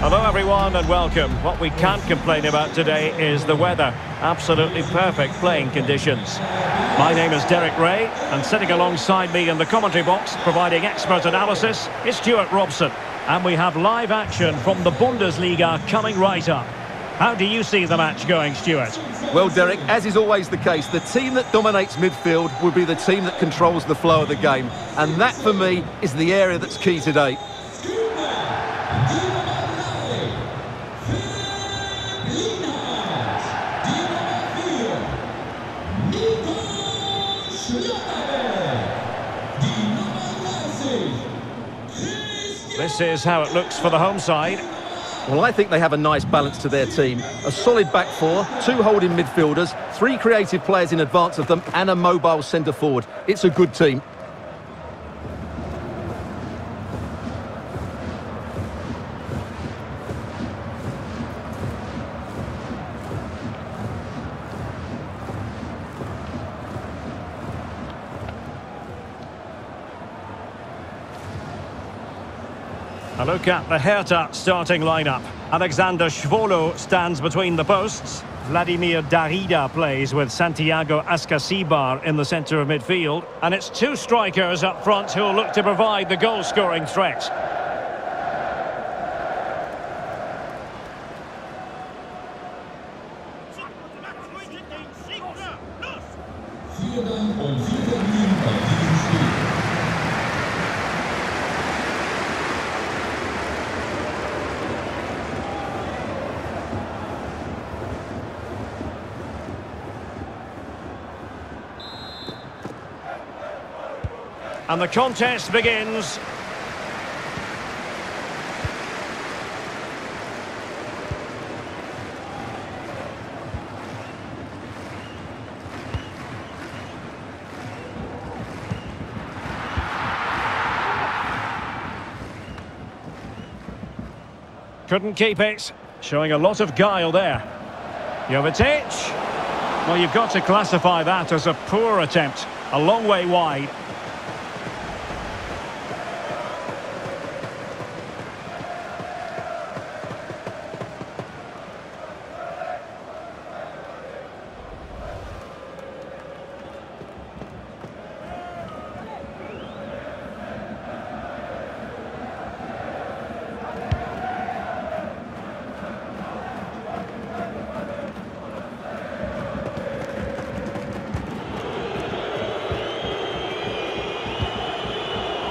Hello everyone and welcome. What we can't complain about today is the weather. Absolutely perfect playing conditions. My name is Derek Ray and sitting alongside me in the commentary box providing expert analysis is Stuart Robson. And we have live action from the Bundesliga coming right up. How do you see the match going, Stuart? Well, Derek, as is always the case, the team that dominates midfield will be the team that controls the flow of the game. And that, for me, is the area that's key today. Is how it looks for the home side. Well, I think they have a nice balance to their team. A solid back four, two holding midfielders, three creative players in advance of them, and a mobile centre forward. It's a good team. A look at the Hertha starting lineup. Alexander Schwolow stands between the posts. Vladimir Darida plays with Santiago Ascacibar in the centre of midfield. And it's two strikers up front who'll look to provide the goal-scoring threat. And the contest begins. Couldn't keep it. Showing a lot of guile there. Jovetic. Well, you've got to classify that as a poor attempt. A long way wide.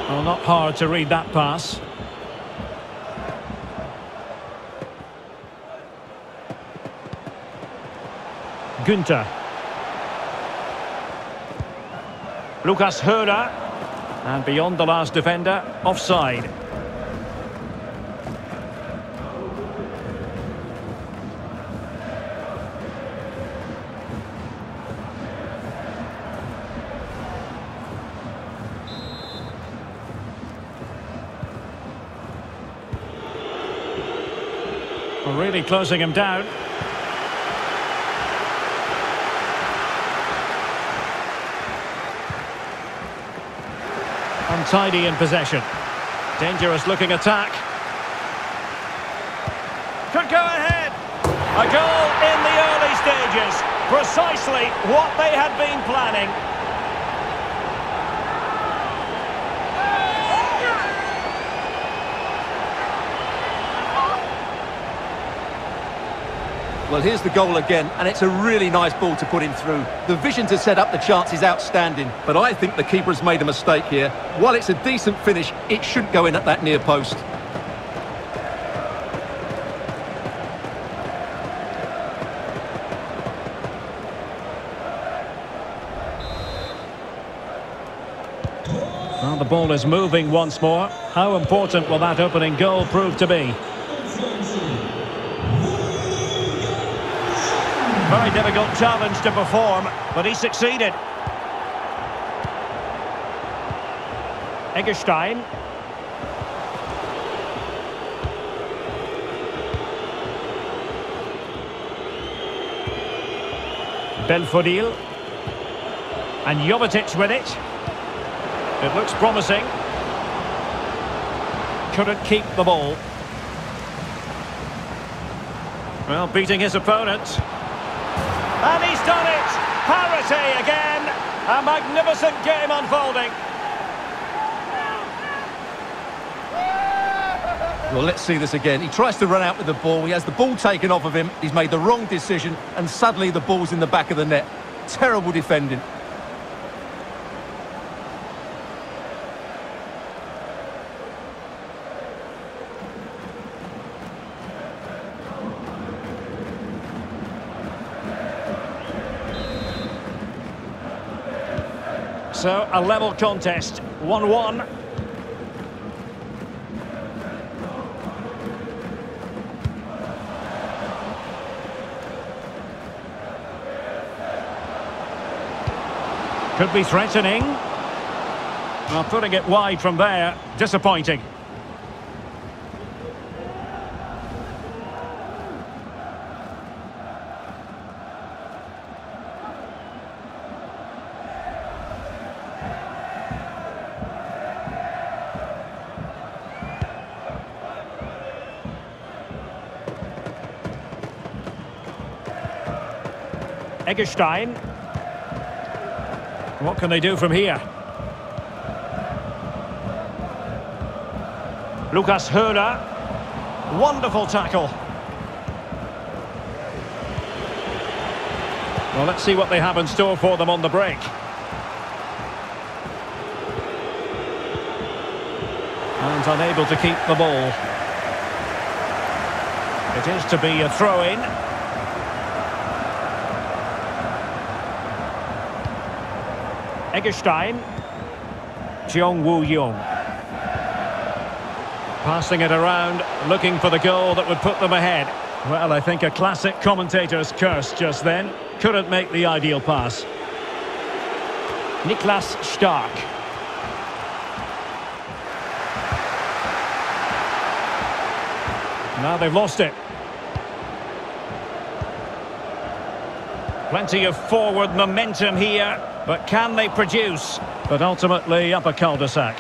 Well, not hard to read that pass. Günter. Lucas Höler. And beyond the last defender, offside. Really closing him down. Untidy in possession. Dangerous looking attack. Could go ahead. A goal in the early stages. Precisely what they had been planning. Well, here's the goal again, and it's a really nice ball to put him through. The vision to set up the chance is outstanding, but I think the keeper has made a mistake here. While it's a decent finish, it shouldn't go in at that near post. Well, the ball is moving once more. How important will that opening goal prove to be? Very difficult challenge to perform, but he succeeded. Eggestein. Belfodil. And Jovetic with it. It looks promising. Couldn't keep the ball. Well, beating his opponent. And he's done it! Parity again! A magnificent game unfolding. Well, let's see this again. He tries to run out with the ball. He has the ball taken off of him. He's made the wrong decision, and suddenly the ball's in the back of the net. Terrible defending. So, a level contest, 1-1. Could be threatening. Well, putting it wide from there, disappointing. Eggestein. What can they do from here? Lucas Höler. Wonderful tackle. Well, let's see what they have in store for them on the break. And unable to keep the ball. It is to be a throw-in. Eggestein. Jeong Woo Yeong. Passing it around, looking for the goal that would put them ahead. Well, I think a classic commentator's curse just then. Couldn't make the ideal pass. Niklas Stark. Now they've lost it. Plenty of forward momentum here, but can they produce? But ultimately up a cul-de-sac.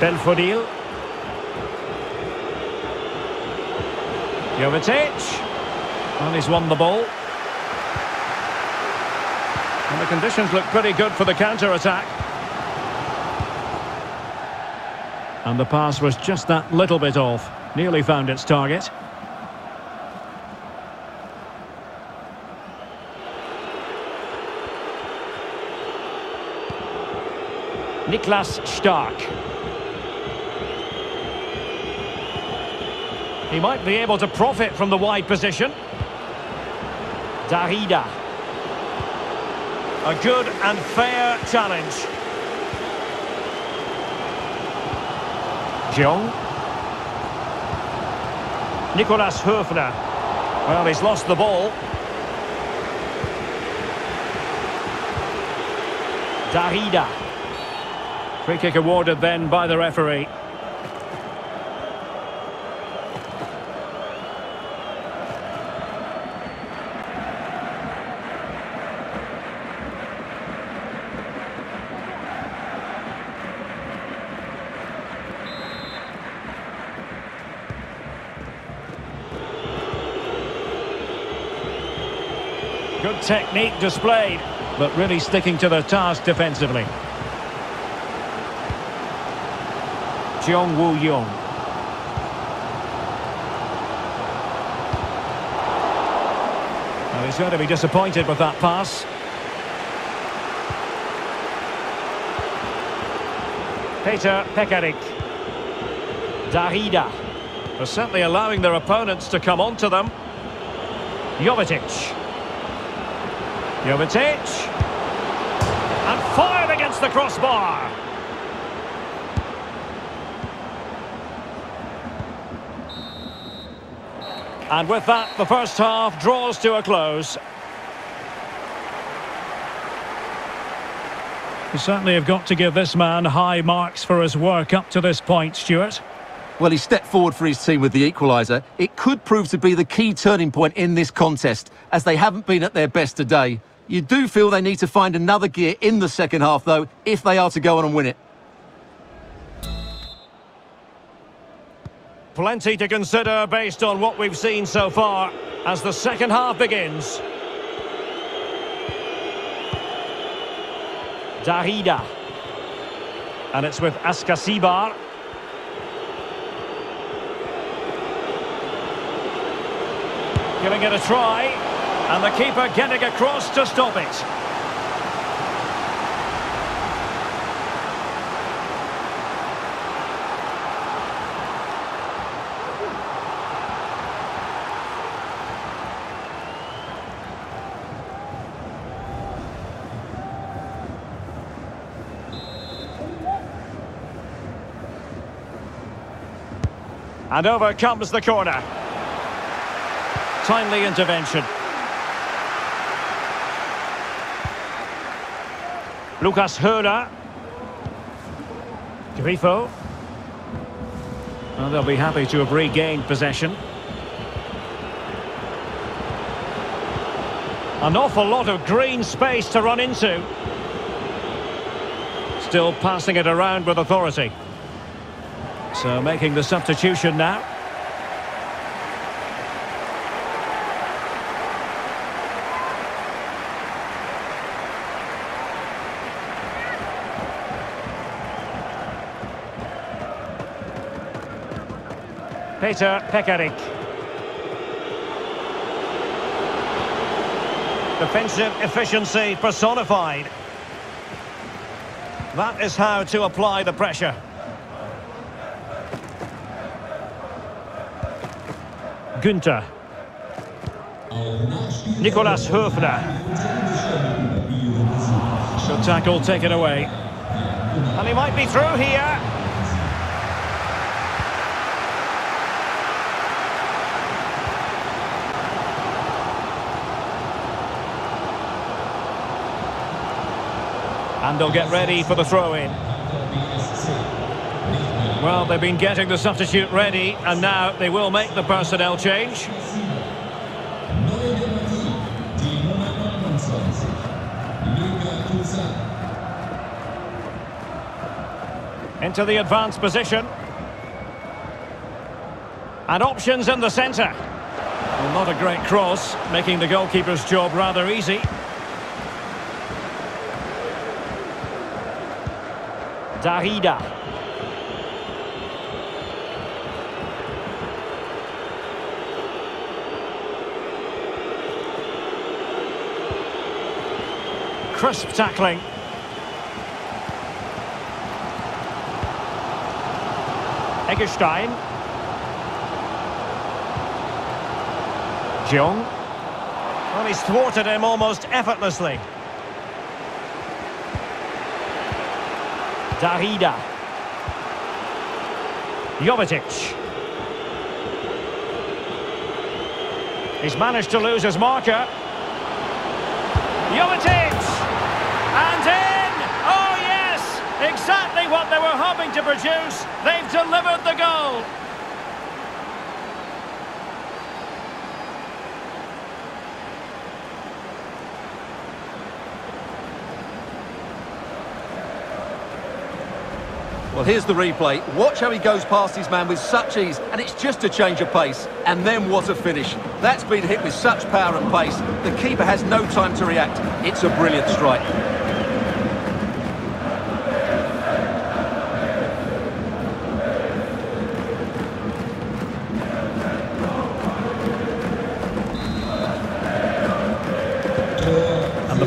Belfodil. Jovetic. And he's won the ball. And the conditions look pretty good for the counter-attack. And the pass was just that little bit off. Nearly found its target. Niklas Stark. He might be able to profit from the wide position. Darida. A good and fair challenge. Jeong. Nicolas Höfler. Well, he's lost the ball. Darida. Free kick awarded then by the referee. Good technique displayed, but really sticking to the task defensively. Jeong Woo Yeong. Well, he's going to be disappointed with that pass. Peter Pekarik. Darida. They're certainly allowing their opponents to come onto them. Jovetic. Jovetic. And fired against the crossbar. And with that, the first half draws to a close. You certainly have got to give this man high marks for his work up to this point, Stuart. Well, he stepped forward for his team with the equaliser. It could prove to be the key turning point in this contest, as they haven't been at their best today. You do feel they need to find another gear in the second half, though, if they are to go on and win it. Plenty to consider based on what we've seen so far as the second half begins. Darida. And it's with Ascacibar. Giving it a try. And the keeper getting across to stop it. And over comes the corner. Timely intervention. Lucas Höler. Grifo. Well, they'll be happy to have regained possession. An awful lot of green space to run into. Still passing it around with authority. So making the substitution now. Peter Pekarik. Defensive efficiency personified. That is how to apply the pressure. Günter. Nicolas Höfler. Good tackle taken away. And he might be through here. And they'll get ready for the throw-in. Well, they've been getting the substitute ready, and now they will make the personnel change. Into the advanced position. And options in the centre. Well, not a great cross, making the goalkeeper's job rather easy. Darida. Crisp tackling. Eggestein. Jeong. Well, he's thwarted him almost effortlessly. Darida. Jovetic. He's managed to lose his marker. Jovetic! And in! Oh, yes! Exactly what they were hoping to produce. They've delivered the goal. Well, here's the replay. Watch how he goes past his man with such ease, and it's just a change of pace. And then what a finish. That's been hit with such power and pace. The keeper has no time to react. It's a brilliant strike.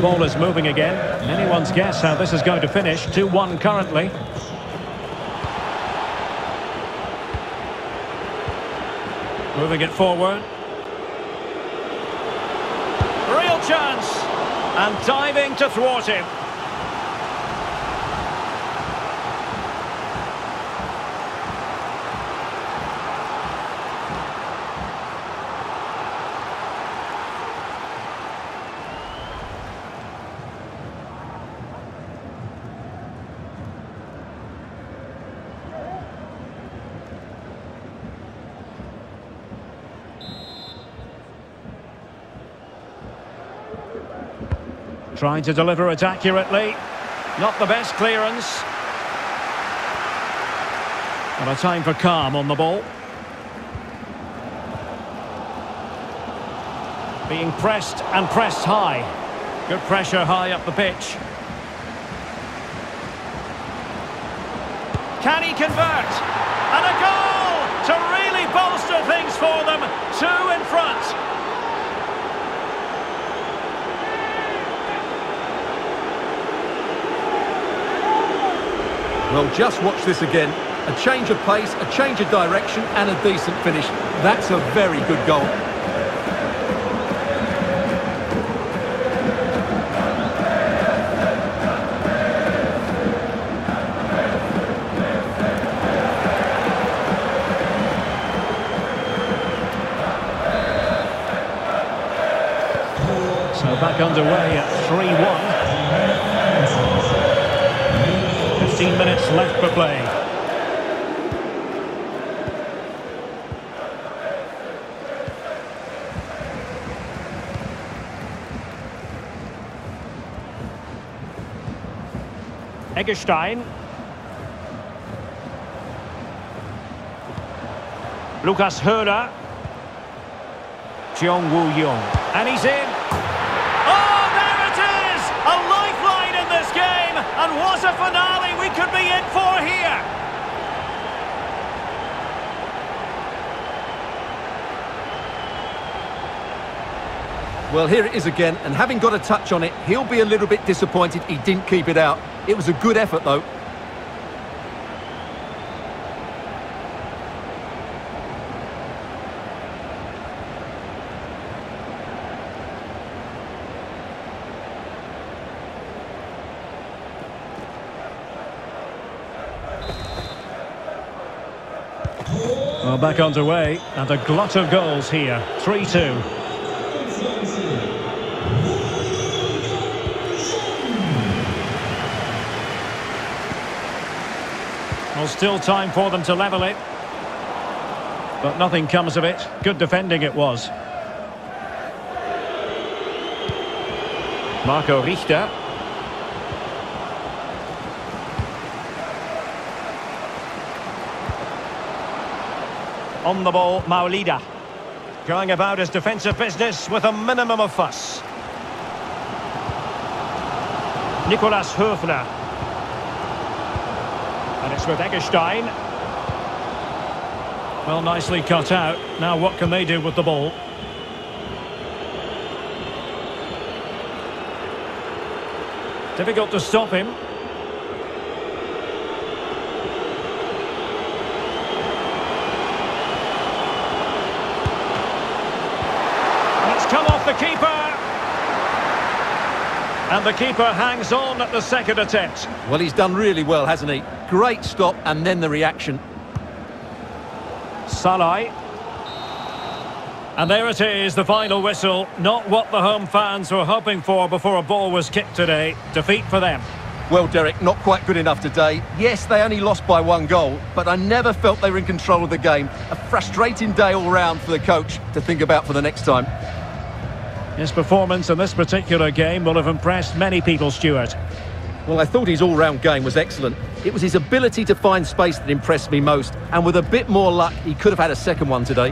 Ball is moving again. Anyone's guess how this is going to finish. 2-1 currently. Moving it forward. Real chance. And diving to thwart him. Trying to deliver it accurately. Not the best clearance. And a time for calm on the ball. Being pressed and pressed high. Good pressure high up the pitch. Can he convert? And a goal to really bolster things for them. Two in front. Well, just watch this again. A change of pace, a change of direction and a decent finish. That's a very good goal. Eggestein. Lucas Höler. Jeong Woo-yeong. And he's in. Oh, there it is! A lifeline in this game! And what a finale we could be in for here! Well, here it is again, and having got a touch on it, he'll be a little bit disappointed he didn't keep it out. It was a good effort, though. Well, back underway, and a glut of goals here. 3-2. Well, still time for them to level it. But nothing comes of it. Good defending it was. Marco Richter. On the ball, Maolida. Going about his defensive business with a minimum of fuss. Nicolas Höfler. With Eggestein. Well, nicely cut out. Now what can they do with the ball? Difficult to stop him. And it's come off the keeper. And the keeper hangs on at the second attempt. Well, he's done really well, hasn't he? Great stop, and then the reaction. Sallai. And there it is, the final whistle. Not what the home fans were hoping for before a ball was kicked today. Defeat for them. Well, Derek, not quite good enough today. Yes, they only lost by one goal, but I never felt they were in control of the game. A frustrating day all round for the coach to think about for the next time. His performance in this particular game will have impressed many people, Stuart. Well, I thought his all-round game was excellent. It was his ability to find space that impressed me most, and with a bit more luck, he could have had a second one today.